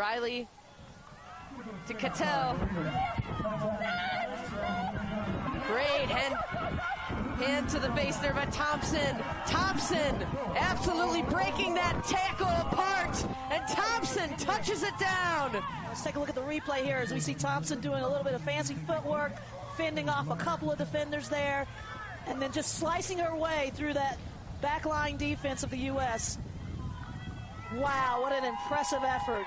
Riley to Cattell. Great hand, hand to the face there by Thompson. Thompson absolutely breaking that tackle apart, and Thompson touches it down. Let's take a look at the replay here as we see Thompson doing a little bit of fancy footwork, fending off a couple of defenders there, and then just slicing her way through that backline defense of the U.S. Wow, what an impressive effort.